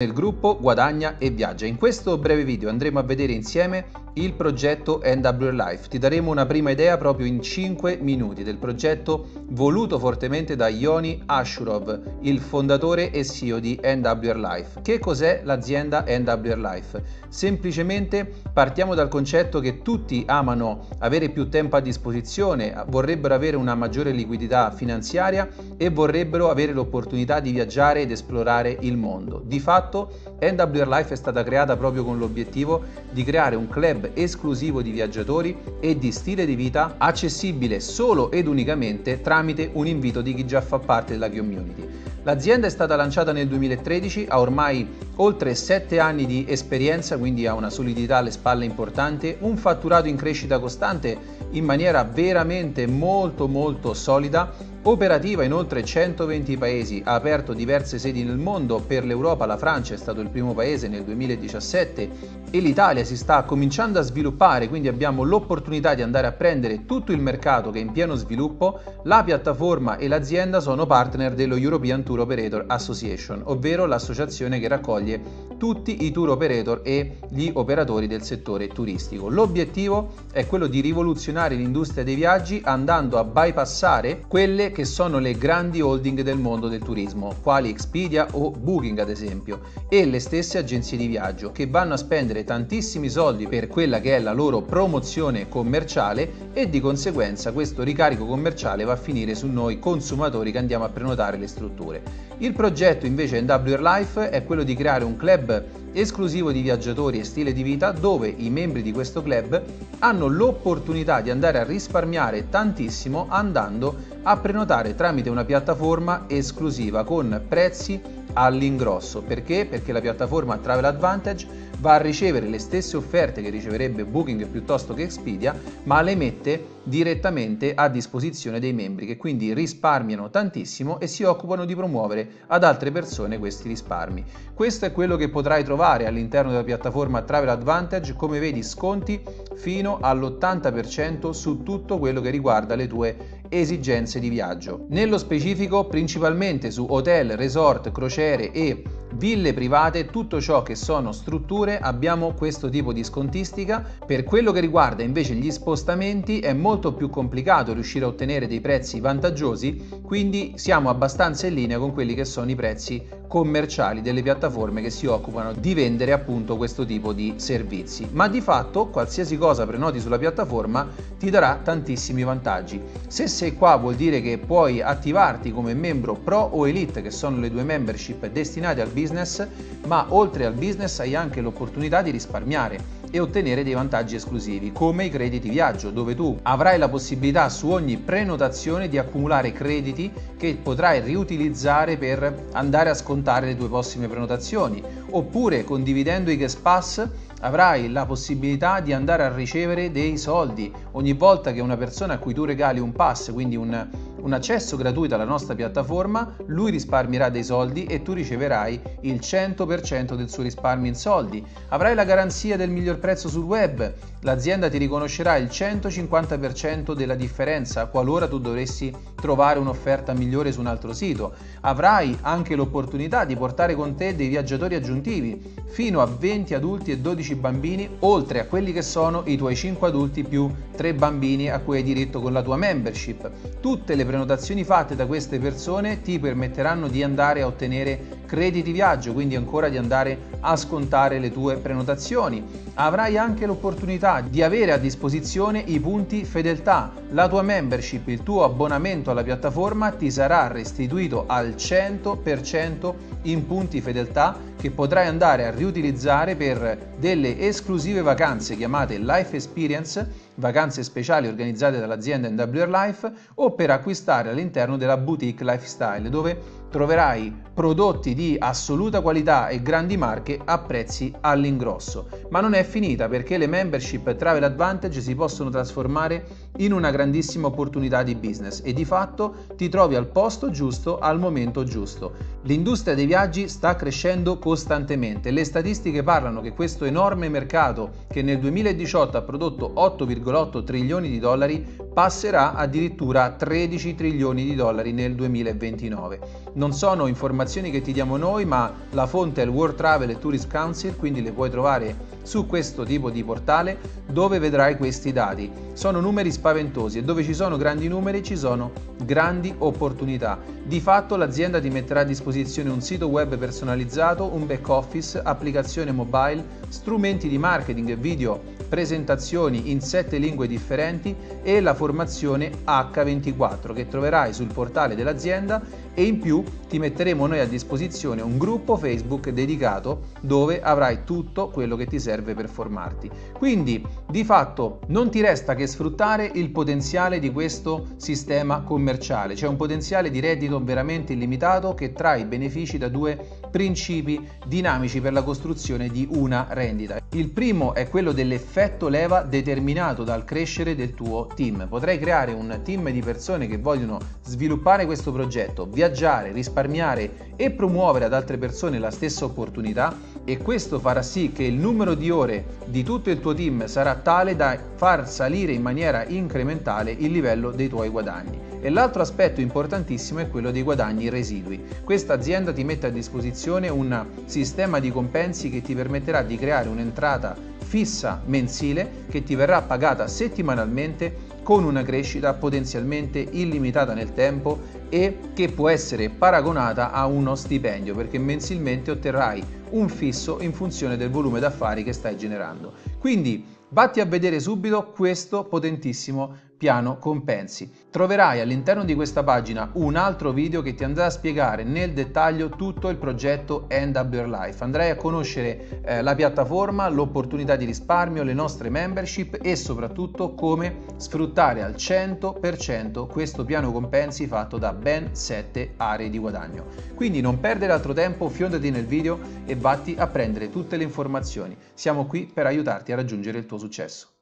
nel gruppo Guadagna e Viaggia. In questo breve video andremo a vedere insieme il progetto NW Life. Ti daremo una prima idea proprio in 5 minuti del progetto voluto fortemente da Yoni Ashurov, il fondatore e CEO di NW Life. Che cos'è l'azienda NW Life? Semplicemente partiamo dal concetto che tutti amano avere più tempo a disposizione, vorrebbero avere una maggiore liquidità finanziaria e vorrebbero avere l'opportunità di viaggiare ed esplorare il mondo. Di fatto NW Life è stata creata proprio con l'obiettivo di creare un club esclusivo di viaggiatori e di stile di vita accessibile solo ed unicamente tramite un invito di chi già fa parte della community. L'azienda è stata lanciata nel 2013, ha ormai oltre 7 anni di esperienza, quindi ha una solidità alle spalle importante, un fatturato in crescita costante in maniera veramente molto molto solida Operativa in oltre 120 paesi, ha aperto diverse sedi nel mondo, per l'Europa la Francia è stato il primo paese nel 2017 e l'Italia si sta cominciando a sviluppare, quindi abbiamo l'opportunità di andare a prendere tutto il mercato che è in pieno sviluppo, la piattaforma e l'azienda sono partner dello European Tour Operator Association, ovvero l'associazione che raccoglie tutti i tour operator e gli operatori del settore turistico. L'obiettivo è quello di rivoluzionare l'industria dei viaggi andando a bypassare quelle che sono le grandi holding del mondo del turismo, quali Expedia o Booking ad esempio, e le stesse agenzie di viaggio che vanno a spendere tantissimi soldi per quella che è la loro promozione commerciale e di conseguenza questo ricarico commerciale va a finire su noi consumatori che andiamo a prenotare le strutture. Il progetto invece NW Life è quello di creare un club esclusivo di viaggiatori e stile di vita dove i membri di questo club hanno l'opportunità di andare a risparmiare tantissimo andando a prenotare tramite una piattaforma esclusiva con prezzi all'ingrosso. Perché? Perché la piattaforma Travel Advantage va a ricevere le stesse offerte che riceverebbe Booking piuttosto che Expedia, ma le mette direttamente a disposizione dei membri che quindi risparmiano tantissimo e si occupano di promuovere ad altre persone questi risparmi. Questo è quello che potrai trovare all'interno della piattaforma Travel Advantage, come vedi sconti fino all'80% su tutto quello che riguarda le tue esigenze di viaggio. Nello specifico principalmente su hotel, resort, crociere e ville private, tutto ciò che sono strutture, abbiamo questo tipo di scontistica. Per quello che riguarda invece gli spostamenti è molto più complicato riuscire a ottenere dei prezzi vantaggiosi, quindi siamo abbastanza in linea con quelli che sono i prezzi commerciali delle piattaforme che si occupano di vendere appunto questo tipo di servizi. Ma di fatto qualsiasi cosa prenoti sulla piattaforma ti darà tantissimi vantaggi. Se sei qua vuol dire che puoi attivarti come membro Pro o Elite, che sono le due membership destinate al business, ma oltre al business hai anche l'opportunità di risparmiare e ottenere dei vantaggi esclusivi, come i crediti viaggio, dove tu avrai la possibilità su ogni prenotazione di accumulare crediti che potrai riutilizzare per andare a scontare le tue prossime prenotazioni, oppure condividendo i guest pass avrai la possibilità di andare a ricevere dei soldi. Ogni volta che una persona a cui tu regali un pass, quindi un un accesso gratuito alla nostra piattaforma, lui risparmierà dei soldi e tu riceverai il 100% del suo risparmio in soldi. Avrai la garanzia del miglior prezzo sul web, l'azienda ti riconoscerà il 150% della differenza qualora tu dovessi trovare un'offerta migliore su un altro sito. Avrai anche l'opportunità di portare con te dei viaggiatori aggiuntivi, fino a 20 adulti e 12 bambini, oltre a quelli che sono i tuoi 5 adulti più 3 bambini a cui hai diritto con la tua membership. Tutte le prenotazioni fatte da queste persone ti permetteranno di andare a ottenere crediti viaggio, quindi ancora di andare a scontare le tue prenotazioni. Avrai anche l'opportunità di avere a disposizione i punti fedeltà. La tua membership, il tuo abbonamento alla piattaforma ti sarà restituito al 100% in punti fedeltà che potrai andare a riutilizzare per delle esclusive vacanze chiamate Life Experience, vacanze speciali organizzate dall'azienda NWR Life o per acquistare all'interno della boutique Lifestyle dove troverai prodotti di assoluta qualità e grandi marche a prezzi all'ingrosso. Ma non è finita perché le membership Travel Advantage si possono trasformare in una grandissima opportunità di business e di fatto ti trovi al posto giusto al momento giusto. L'industria dei viaggi sta crescendo costantemente. Le statistiche parlano che questo enorme mercato che nel 2018 ha prodotto 8,8 trilioni di dollari passerà addirittura a 13 trilioni di dollari nel 2029. Non sono informazioni che ti diamo noi, ma la fonte è il World Travel and Tourist Council, quindi le puoi trovare su questo tipo di portale dove vedrai questi dati. Sono numeri spaventosi e dove ci sono grandi numeri ci sono grandi opportunità. Di fatto l'azienda ti metterà a disposizione un sito web personalizzato, un back office, applicazione mobile, strumenti di marketing, video, presentazioni in sette lingue differenti e la formazione H24 che troverai sul portale dell'azienda e in più ti metteremo noi a disposizione un gruppo Facebook dedicato dove avrai tutto quello che ti serve per formarti. Quindi di fatto non ti resta che sfruttare il potenziale di questo sistema commerciale, c'è un potenziale di reddito veramente illimitato che trae benefici da due principi dinamici per la costruzione di una rendita. Il primo è quello dell'effetto leva determinato dal crescere del tuo team. Potrai creare un team di persone che vogliono sviluppare questo progetto, viaggiare, risparmiare e promuovere ad altre persone la stessa opportunità e questo farà sì che il numero di ore di tutto il tuo team sarà tale da far salire in maniera incrementale il livello dei tuoi guadagni. E l'altro aspetto importantissimo è quello dei guadagni residui. Questa azienda ti mette a disposizione un sistema di compensi che ti permetterà di creare un'entrata fissa mensile che ti verrà pagata settimanalmente con una crescita potenzialmente illimitata nel tempo e che può essere paragonata a uno stipendio perché mensilmente otterrai un fisso in funzione del volume d'affari che stai generando. Quindi Vatti a vedere subito questo potentissimo piano compensi. Troverai all'interno di questa pagina un altro video che ti andrà a spiegare nel dettaglio tutto il progetto NWR Life. Andrai a conoscere eh, la piattaforma, l'opportunità di risparmio, le nostre membership e soprattutto come sfruttare al 100% questo piano compensi fatto da ben 7 aree di guadagno. Quindi non perdere altro tempo, fiondati nel video e vatti a prendere tutte le informazioni. Siamo qui per aiutarti a raggiungere il tuo successo.